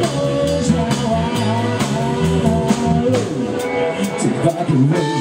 knows how I look. Take back and